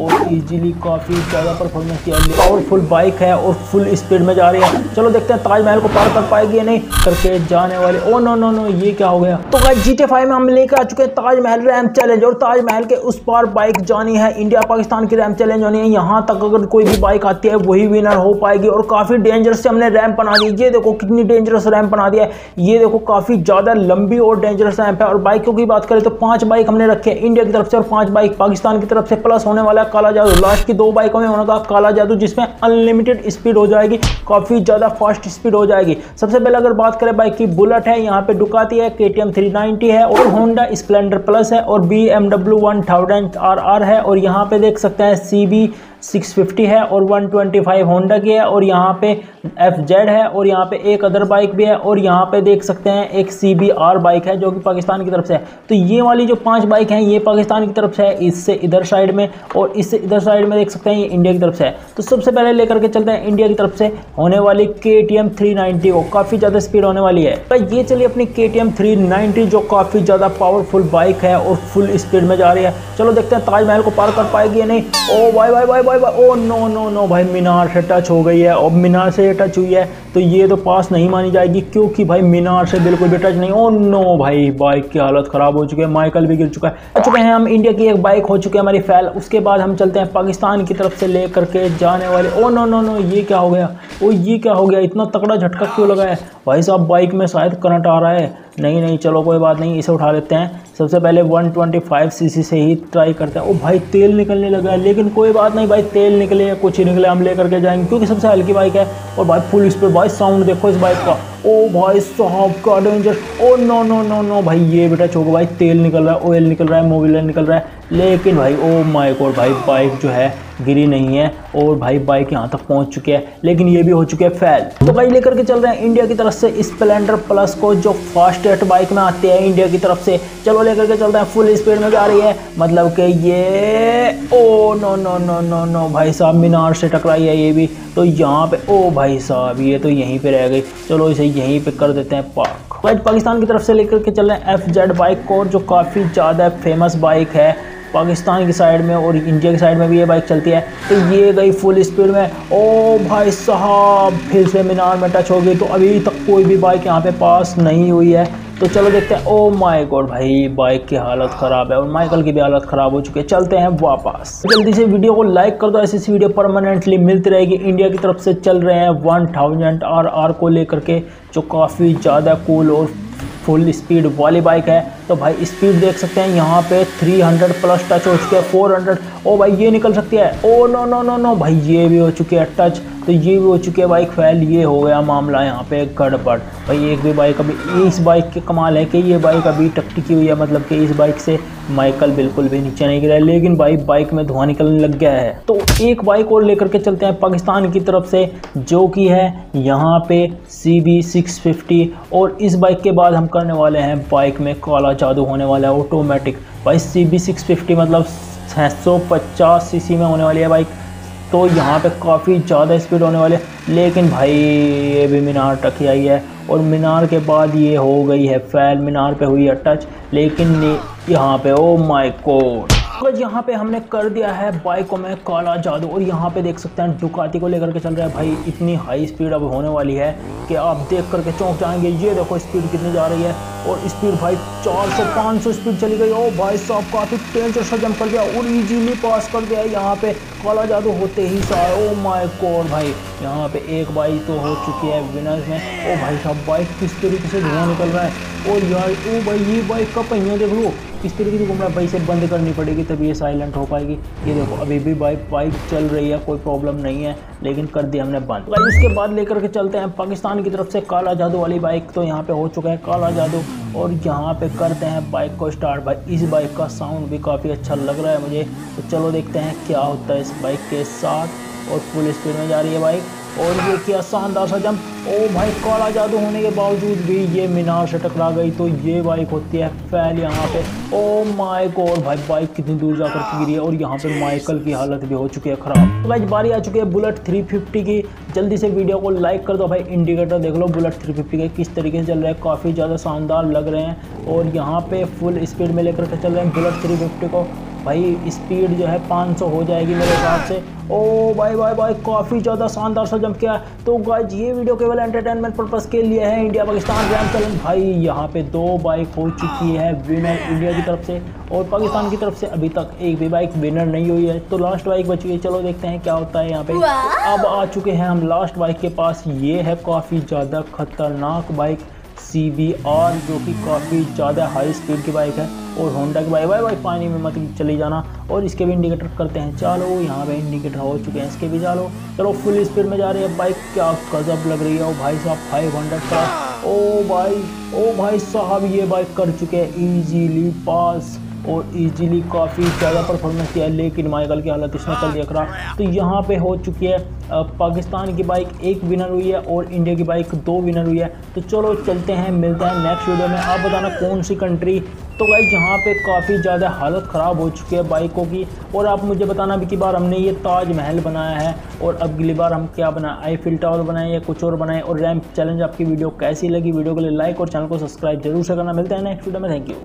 और इजीली काफ़ी ज़्यादा परफॉर्मेंस किया। पावरफुल बाइक है और फुल स्पीड में जा रही है। चलो देखते हैं ताजमहल को पार कर पाएगी या नहीं करके जाने वाले। ओ नो नो नो ये क्या हो गया? तो भाई जी टी फाइव में हम लेकर आ चुके हैं ताजमहल रैम चैलेंज और ताजमहल के उस पार बाइक जानी है। इंडिया पाकिस्तान की रैम चैलेंज होनी है। यहाँ तक अगर कोई भी बाइक आती है, वही विनर हो पाएगी और काफ़ी डेंजरस से हमने रैम बना दी। ये देखो कितनी डेंजरस रैम बना दिया है। ये देखो काफ़ी ज़्यादा लंबी और डेंजरस रैम्प है। और बाइकों की बात करें तो पाँच बाइक हमने रखे हैं। इंडिया की तरफ़ से और पाँच बाइक पाकिस्तान की तरफ़ से प्लस होने वाला है काला जादू, लास्ट की दो बाइकों में होने का काला जादू, जिसमें अनलिमिटेड स्पीड हो जाएगी, काफ़ी ज़्यादा फास्ट स्पीड हो जाएगी। सबसे पहले अगर बात करें बाइक की, बुलेट है, यहाँ पे डुकाती है के टी एम है, और होंडा स्प्लेंडर प्लस है, और B M W one thousand R R है, और यहाँ पे देख सकते हैं सी बी 650 है और 125 होंडा की है और यहाँ पे एफ़ जेड है और यहाँ पे एक अदर बाइक भी है और यहाँ पे देख सकते हैं एक आर बाइक है जो कि पाकिस्तान की तरफ़ से है। तो ये वाली जो पाँच बाइक हैं, ये पाकिस्तान की तरफ़ से है, इससे इधर साइड में और इससे इधर साइड में देख सकते हैं, ये इंडिया की तरफ़ से है। तो सबसे पहले लेकर के चलते हैं इंडिया की तरफ़ से होने वाली के टी एम वो काफ़ी ज़्यादा स्पीड होने वाली है। तो ये चलिए अपनी के टी एम जो काफ़ी ज़्यादा पावरफुल बाइक है और फुल स्पीड में जा रही है। चलो देखते हैं ताजमहल को पार कर पाएगी या नहीं। ओ भाई भाई भाई भाई भाई ओ, नो नो नो, भाई मीनार से टच हो गई है और मीनार से टच हुई है तो ये तो पास नहीं मानी जाएगी, क्योंकि भाई मीनार से बिल्कुल भी टच नहीं, ओ, नो, भाई बाइक की हालत ख़राब हो चुकी है माइकल भी गिर चुका है चुके हैं हम इंडिया की एक बाइक हो चुकी है हमारी फैल उसके बाद हम चलते हैं पाकिस्तान की तरफ़ से ले करके जाने वाले, ओ, नो नो नो, ये क्या हो गया, ओ, ये क्या हो गया, इतना तकड़ा झटका क्यों लगा है, भाई साहब बाइक में शायद करंट आ रहा है, नहीं नहीं, चलो, कोई बात नहीं, इसे उठा लेते हैं सबसे पहले 125 सीसी से ही ट्राई करते हैं। ओ भाई, तेल निकलने लगा है, लेकिन कोई बात नहीं भाई, तेल निकले या कुछ ही निकले, हम ले करके जाएँगे, क्योंकि सबसे हल्की बाइक है। और भाई फुल स्पीड भाई साउंड देखो इस बाइक का। ओ भाई साहब का danger oh no no no no भाई, ये बेटा चौक, भाई, तेल निकल रहा है ऑयल निकल रहा है मोबिल निकल रहा है, लेकिन भाई ओ माय गॉड भाई बाइक जो है, गिरी नहीं है, और भाई बाइक यहाँ तक पहुँच चुकी है, लेकिन ये भी हो चुके हैं फैल तो भाई, लेकर के चल रहे हैं इंडिया की तरफ़ से स्प्लेंडर प्लस को, जो फास्टेस्ट बाइक में आते हैं इंडिया की तरफ़ से. चलो, लेकर के चलते हैं फुल स्पीड में जा रही है मतलब कि ये, ओ no no no no no भाई साहब, मीनार से टकराई है ये भी. तो यहाँ पे, ओ भाई साहब, ये तो यहीं पे रह गई. चलो, इसे यहीं पे कर देते हैं पार्क भाई पाकिस्तान की तरफ़ से लेकर के चल रहे हैं एफ़ जेड बाइक को, जो काफ़ी ज़्यादा फ़ेमस बाइक है पाकिस्तान की साइड में और इंडिया की साइड में भी ये बाइक चलती है। तो ये गई फुल स्पीड में। ओ भाई साहब, फिर से मीनार में टच हो गई। तो अभी तक कोई भी बाइक यहाँ पे पास नहीं हुई है। तो चलो देखते हैं। ओ माय गॉड भाई बाइक की हालत ख़राब है और माइकल की भी हालत ख़राब हो चुकी है। चलते हैं वापस। जल्दी से वीडियो को लाइक कर दो, ऐसी सी वीडियो परमानेंटली मिलती रहेगी। इंडिया की तरफ़ से चल रहे हैं वन थाउज़ेंड आर आर को लेकर के, जो काफ़ी ज़्यादा कूल और फुल स्पीड वाली बाइक है। तो भाई स्पीड देख सकते हैं, यहाँ पे 300 प्लस टच हो चुके हैं 400 ओ भाई, ये निकल सकती है। Oh no no no no भाई, ये भी हो चुकी है टच तो ये भी हो चुकी है बाइक फैल ये हो गया मामला यहाँ पे गड़बड़। भाई एक भी बाइक अभी, इस बाइक के कमाल है कि ये बाइक अभी टकटकी हुई है मतलब कि इस बाइक से माइकल बिल्कुल भी नीचे नहीं गिरा लेकिन भाई बाइक में धुआँ निकलने लग गया है। तो एक बाइक और लेकर के चलते हैं पाकिस्तान की तरफ़ से, जो कि है यहाँ पे सी बी सिक्स फिफ्टी और इस बाइक के बाद हम करने वाले हैं बाइक में काला जादू होने वाला है ऑटोमेटिक भाई सी बी सिक्स फिफ्टी मतलब छः सौ पचास सी सी में होने वाली है बाइक तो यहाँ पे काफ़ी ज़्यादा स्पीड होने वाले लेकिन भाई, ये भी मीनार टकी आई है और मीनार के बाद ये हो गई है। फैल मीनार पे हुई है टच लेकिन यहाँ पे ओ माय गॉड बस यहाँ पे हमने कर दिया है बाइकों में काला जादू। और यहाँ पे देख सकते हैं डुकाती को लेकर के चल रहा है। भाई, इतनी हाई स्पीड अब होने वाली है कि आप देख करके चौंक जाएँगे। ये देखो स्पीड कितनी जा रही है। और स्पीड भाई 400 500 स्पीड चली गई। ओ भाई साहब, काफ़ी डेंजर सा जंप कर दिया और इजीली पास कर दिया यहाँ पे काला जादू होते ही सा ओ माय गॉड भाई, यहाँ पे एक बाइक तो हो चुकी है विनर्स में। ओ भाई साहब बाइक किस तरीके से धुआँ निकल रहा है। और यार, ओ भाई, ये बाइक का पहिया देख लो। किस तरीके से घूम रहा है भाई से बंद करनी पड़ेगी, तभी ये साइलेंट हो पाएगी। ये देखो, अभी भी बाइक बाइक चल रही है, कोई प्रॉब्लम नहीं है, लेकिन कर दिया हमने बंद। भाई उसके बाद लेकर के चलते हैं पाकिस्तान की तरफ़ से काला जादू वाली बाइक तो यहाँ पे हो चुका है काला जादू, और यहाँ पे करते हैं बाइक को स्टार्ट भाई इस बाइक का साउंड भी काफ़ी अच्छा लग रहा है मुझे। तो चलो देखते हैं क्या होता है इस बाइक के साथ, और फुल स्पीड में जा रही है बाइक और ये किया शानदार सा जंप ओ भाई, काला जादू होने के बावजूद भी ये मीनार से टकरा गई तो ये बाइक होती है फैल यहाँ पे। ओ माय गॉड भाई बाइक कितनी दूर जाकर गिरी है, और यहाँ पे माइकल की हालत भी हो चुकी है ख़राब। तो भाई बारी आ चुकी है बुलेट 350 की। जल्दी से वीडियो को लाइक कर दो भाई इंडिकेटर देख लो बुलेट 350 के किस तरीके से चल रहे हैं, काफ़ी ज़्यादा शानदार लग रहे हैं। और यहाँ पे फुल स्पीड में लेकर के चल रहे हैं बुलेट थ्री को। भाई स्पीड जो है 500 हो जाएगी मेरे हिसाब से। ओ भाई भाई भाई काफ़ी ज़्यादा शानदार सा जंप किया तो गाइज़ ये वीडियो केवल एंटरटेनमेंट पर्पज़ के लिए है इंडिया पाकिस्तान ग्रैंड चैलेंज भाई यहाँ पे दो बाइक हो चुकी है विनर इंडिया की तरफ़ से और पाकिस्तान की तरफ़ से अभी तक एक भी बाइक विनर नहीं हुई है। तो लास्ट बाइक बची है चलो देखते हैं क्या होता है यहाँ पे। अब आ चुके हैं हम लास्ट बाइक के पास। ये है काफ़ी ज़्यादा खतरनाक बाइक सी बी आर जो कि काफ़ी ज़्यादा हाई स्पीड की बाइक है, और होंडा की बाइक भाई भाई पानी में मत चली जाना, और इसके भी इंडिकेटर करते हैं। चलो, यहाँ पे इंडिकेटर हो चुके हैं, इसके भी चलो। चलो फुल स्पीड में जा रही है। बाइक क्या गजब लग रही है। ओ भाई साहब फाइव हंड्रेड का। ओ भाई ओ भाई साहब, ये बाइक कर चुके हैं। ईजीली पास और इजीली काफ़ी ज़्यादा परफॉर्मेंस किया है, लेकिन माइकल की हालत इसने कर दिया खराब। तो यहाँ पे हो चुकी है पाकिस्तान की बाइक एक विनर हुई है और इंडिया की बाइक दो विनर हुई है। तो चलो चलते हैं, मिलते हैं नेक्स्ट वीडियो में। आप बताना कौन सी कंट्री तो भाई यहाँ पे काफ़ी ज़्यादा हालत ख़राब हो चुकी है बाइकों की। और आप मुझे बताना भी कि बार हमने ये ताजमहल बनाया है और अगली बार हम क्या बनाए? आई टावर बनाए या कुछ और बनाए? और रैम्प चैलेंज आपकी वीडियो कैसी लगी? वीडियो के लिए लाइक और चैनल को सब्सक्राइब ज़रूर से करना। मिलता है नेक्स्ट वीडियो में। Thank you